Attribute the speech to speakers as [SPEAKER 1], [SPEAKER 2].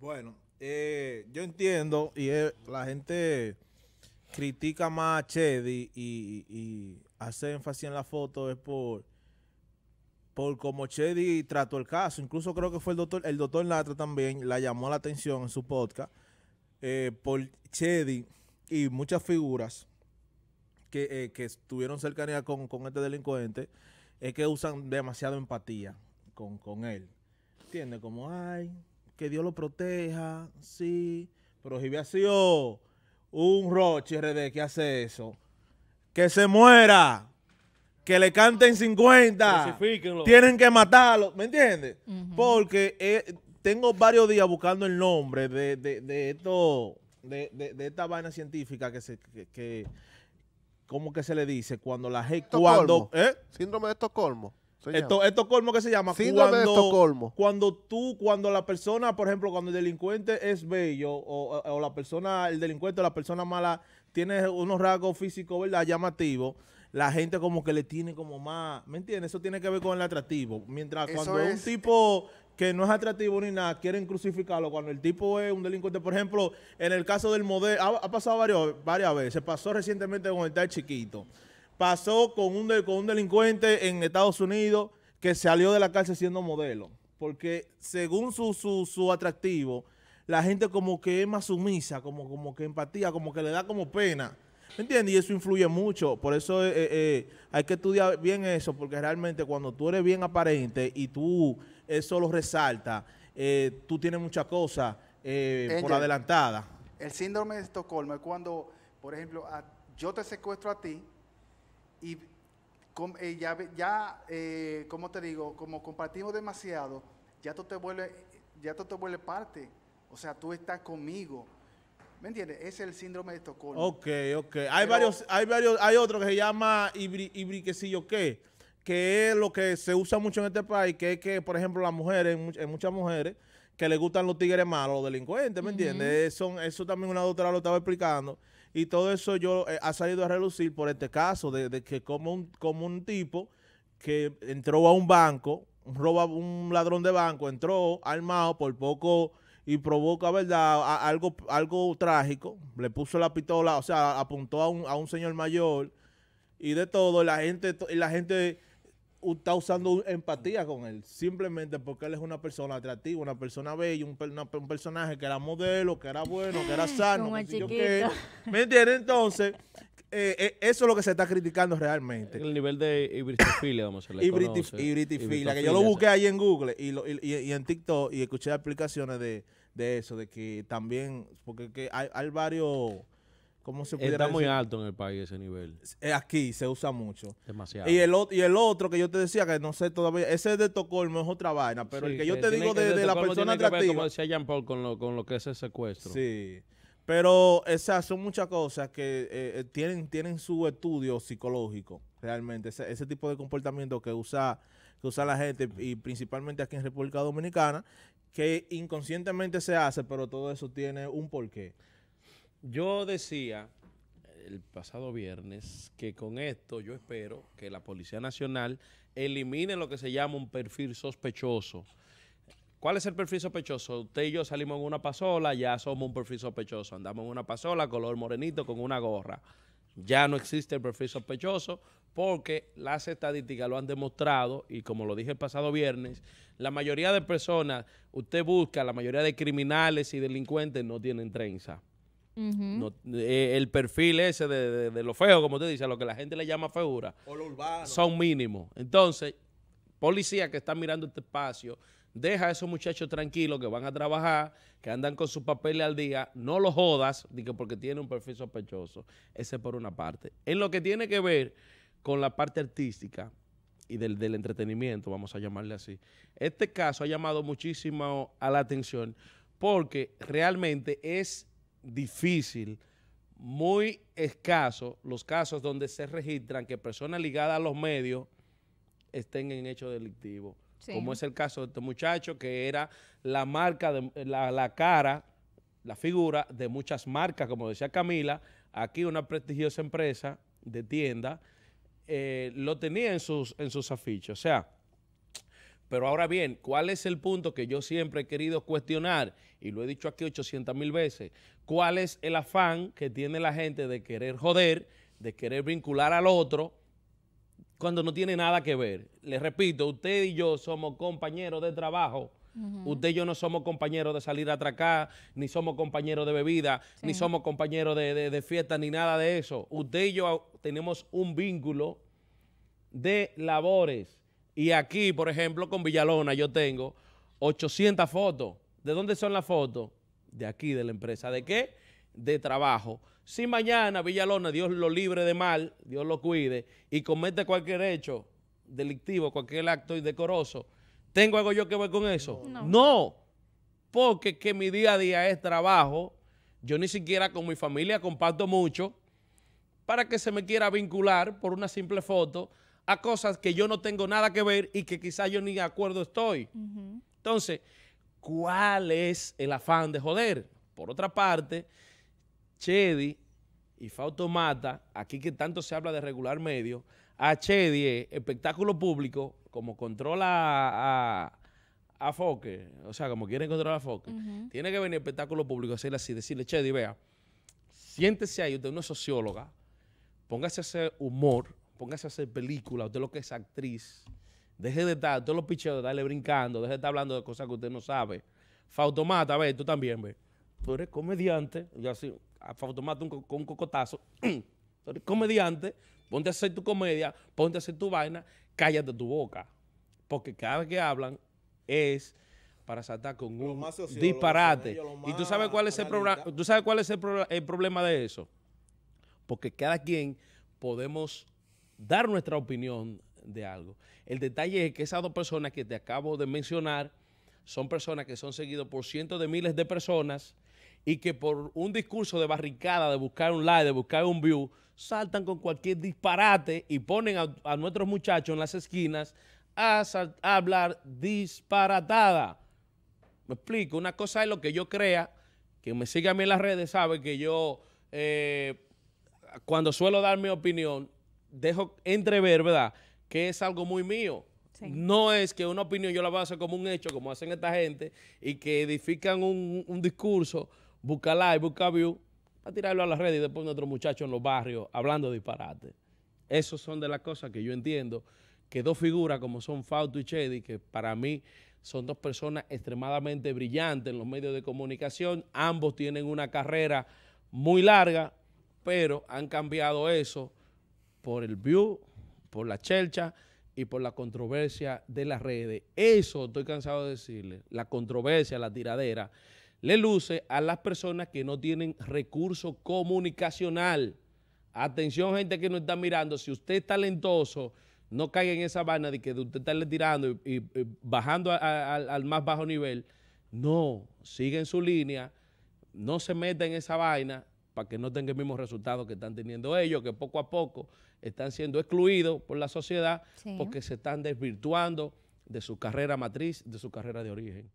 [SPEAKER 1] Bueno, eh, yo entiendo y es- la gente critica más a Chedi y, hace énfasis en la foto es por por cómo Chedi trató el caso. Incluso creo que fue el doctor, el doctor Latra también la llamó la atención en su podcast eh, por Chedi y muchas figuras que, eh, que tuvieron cercanía con, con este delincuente es que usan demasiada empatía con, con él. ¿Entiendes? Como, ay, que Dios lo proteja, sí. Pero si hubiera sido un Roche RD que hace eso, que se muera, que le canten 50,
[SPEAKER 2] Crucifíquenlo.
[SPEAKER 1] tienen que matarlo, ¿me entiendes? Porque eh, tengo varios días buscando el nombre de, de, de esto, de, de- de esta vaina científica que se, que, que- ¿cómo que se le dice? Cuando la gente, cuando,
[SPEAKER 3] Estocolmo.
[SPEAKER 1] ¿eh?
[SPEAKER 3] Síndrome de Estocolmo.
[SPEAKER 1] Esto, esto colmo que se llama
[SPEAKER 3] Síndrome de
[SPEAKER 1] cuando,
[SPEAKER 3] Estocolmo.
[SPEAKER 1] cuando tú, cuando la persona, por ejemplo, cuando el delincuente es bello o, o- la persona, el delincuente o la persona mala tiene unos rasgos físicos, ¿verdad? Llamativos, la gente como que le tiene como más, ¿me entiendes? Eso tiene que ver con el atractivo. Mientras
[SPEAKER 4] Eso
[SPEAKER 1] cuando es- un tipo que no es atractivo ni nada, quieren crucificarlo. Cuando el tipo es un delincuente, por ejemplo, en el caso del modelo, ha, ha pasado varios, varias veces, pasó recientemente con el tal chiquito pasó con un, de- con un delincuente en Estados Unidos que salió de la cárcel siendo modelo. Porque según su, su, su atractivo, la gente como que es más sumisa, como, como que empatía, como que le da como pena. ¿Me entiendes? Y eso influye mucho. Por eso eh, eh, hay que estudiar bien eso, porque realmente cuando tú eres bien aparente y tú eso lo resaltas, eh, tú tienes muchas cosas eh, por adelantada.
[SPEAKER 4] El síndrome de Estocolmo es cuando, por ejemplo, a- yo te secuestro a ti y com- eh, ya, ya eh, ¿cómo te digo? Como compartimos demasiado, ya tú te vuelves, ya tú te vuelves parte. O sea, tú estás conmigo. ¿Me entiendes? Ese es el síndrome de Estocolmo.
[SPEAKER 1] Ok, ok. Hay
[SPEAKER 4] Pero-
[SPEAKER 1] varios, hay varios, hay otro que se llama ibri, ibri yo qué, que es lo que se usa mucho en este país, que es que, por ejemplo, las mujeres, en, much- en muchas mujeres, que les gustan los tigres malos, los delincuentes, ¿me entiendes? Son, eso también una doctora lo estaba explicando. Y todo eso yo eh, ha salido a relucir por este caso, de, que como un, como un tipo que entró a un banco, roba, un ladrón de banco, entró armado por poco y provoca, ¿verdad? algo, algo trágico. Le puso la pistola, o sea, apuntó a un, a un señor mayor y de todo. La gente, la gente está usando empatía con él, simplemente porque él es una persona atractiva, una persona bella, un, una- un personaje que era modelo, que era bueno, que era sano. Yo qué. ¿Me entiendes? Entonces, eh, eh, eso es lo que se está criticando realmente.
[SPEAKER 2] El nivel de hibristofilia, vamos a le
[SPEAKER 1] Y, briti-
[SPEAKER 2] conoce.
[SPEAKER 1] y britifilia, que yo lo busqué ahí en Google y, lo- y- y- y en TikTok y escuché explicaciones de, de eso, de que también, porque que hay, hay varios, ¿cómo se pudiera
[SPEAKER 2] Está muy alto en el país ese nivel.
[SPEAKER 1] Aquí se usa mucho.
[SPEAKER 2] Demasiado.
[SPEAKER 1] Y el, ot- y el otro que yo te decía, que no sé todavía, ese de Estocolmo es otra vaina, pero
[SPEAKER 2] Sí,
[SPEAKER 1] el que yo te
[SPEAKER 2] tiene
[SPEAKER 1] digo de, de la persona
[SPEAKER 2] tiene que ver,
[SPEAKER 1] atractiva.
[SPEAKER 2] Como decía Jean Paul, con lo, con lo que es el secuestro.
[SPEAKER 1] Sí. Pero esas son muchas cosas que eh, eh, tienen, tienen su estudio psicológico, realmente. Ese, ese tipo de comportamiento que usa, que usa la gente, y principalmente aquí en República Dominicana, que inconscientemente se hace, pero todo eso tiene un porqué.
[SPEAKER 2] Yo decía el pasado viernes que con esto yo espero que la Policía Nacional elimine lo que se llama un perfil sospechoso. ¿Cuál es el perfil sospechoso? Usted y yo salimos en una pasola, ya somos un perfil sospechoso. Andamos en una pasola, color morenito, con una gorra. Ya no existe el perfil sospechoso porque las estadísticas lo han demostrado y como lo dije el pasado viernes, la mayoría de personas, usted busca, la mayoría de criminales y delincuentes no tienen trenza. No- eh, el perfil ese de, de- de lo feo, como usted dice, a lo que la gente le llama feura,
[SPEAKER 1] O lo urbano.
[SPEAKER 2] son mínimos. Entonces, policía que está mirando este espacio, deja a esos muchachos tranquilos que van a trabajar, que andan con sus papeles al día, no los jodas, porque tiene un perfil sospechoso. Ese es por una parte. En lo que tiene que ver con la parte artística y del, del entretenimiento, vamos a llamarle así, este caso ha llamado muchísimo a la atención porque realmente es difícil, muy escaso los casos donde se registran que personas ligadas a los medios estén en hechos delictivos.
[SPEAKER 5] Sí.
[SPEAKER 2] Como es el caso de este muchacho que era la marca, de, la, la cara, la figura de muchas marcas, como decía Camila, aquí una prestigiosa empresa de tienda, eh, lo tenía en sus, en sus afiches. O sea, Pero ahora bien, ¿cuál es el punto que yo siempre he querido cuestionar? Y lo he dicho aquí 800 mil veces. ¿Cuál es el afán que tiene la gente de querer joder, de querer vincular al otro, cuando no tiene nada que ver? Les repito, usted y yo somos compañeros de trabajo. Usted y yo no somos compañeros de salir a atracar, ni somos compañeros de bebida, ni somos compañeros de, de fiesta, ni nada de eso. Usted y yo tenemos un vínculo de labores. Y aquí, por ejemplo, con Villalona yo tengo 800 fotos. ¿De dónde son las fotos? De aquí, de la empresa. ¿De qué? De trabajo. Si mañana Villalona, Dios lo libre de mal, Dios lo cuide, y comete cualquier hecho delictivo, cualquier acto indecoroso, ¿tengo algo yo que ver con eso? No. no. Porque que mi día a día es trabajo. Yo ni siquiera con mi familia comparto mucho para que se me quiera vincular por una simple foto a cosas que yo no tengo nada que ver y que quizás yo ni de acuerdo estoy. Entonces, ¿cuál es el afán de joder? Por otra parte, Chedi y Fautomata, aquí que tanto se habla de regular medio, a Chedi, espectáculo público, como controla a, a, Foque, o sea, como quieren controlar a Foque, tiene que venir espectáculo público, decirle así, decirle, Chedi, vea, siéntese ahí, usted es una socióloga, póngase ese humor, póngase a hacer películas, usted lo que es actriz, deje de estar, todos los picheos de darle brincando, deje de estar hablando de cosas que usted no sabe. Fautomata, ve, tú también, ve. Tú eres comediante, yo así, a Fautomata un, con un cocotazo, tú eres comediante, ponte a hacer tu comedia, ponte a hacer tu vaina, cállate tu boca. Porque cada vez que hablan es para saltar con un disparate. y tú sabes cuál es el tú sabes cuál es el problema de eso. Porque cada quien podemos dar nuestra opinión de algo. El detalle es que esas dos personas que te acabo de mencionar son personas que son seguidas por cientos de miles de personas y que por un discurso de barricada, de buscar un like, de buscar un view, saltan con cualquier disparate y ponen a, nuestros muchachos en las esquinas a, hablar disparatada. Me explico, una cosa es lo que yo crea, que me sigue a mí en las redes sabe que yo, eh, cuando suelo dar mi opinión, dejo entrever, ¿verdad?, que es algo muy mío. No es que una opinión yo la voy a hacer como un hecho, como hacen esta gente, y que edifican un, discurso, busca like, busca view, para tirarlo a las redes y después nuestros muchachos en los barrios hablando disparate. Esas son de las cosas que yo entiendo, que dos figuras como son Fausto y Chedi, que para mí son dos personas extremadamente brillantes en los medios de comunicación, ambos tienen una carrera muy larga, pero han cambiado eso por el view, por la chelcha y por la controversia de las redes. Eso estoy cansado de decirle, la controversia, la tiradera, le luce a las personas que no tienen recurso comunicacional. Atención, gente que nos está mirando, si usted es talentoso, no caiga en esa vaina de que usted está tirando y, bajando al más bajo nivel. No, sigue en su línea, no se meta en esa vaina, para que no tengan el mismo resultado que están teniendo ellos, que poco a poco están siendo excluidos por la sociedad porque se están desvirtuando de su carrera matriz, de su carrera de origen.